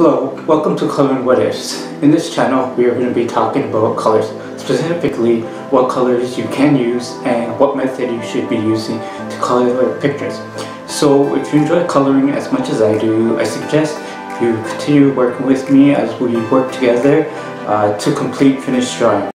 Hello, welcome to Coloring What Ifs. In this channel, we are going to be talking about colors, specifically what colors you can use and what method you should be using to color your pictures. So if you enjoy coloring as much as I do, I suggest you continue working with me as we work together uh, to complete finished drawing.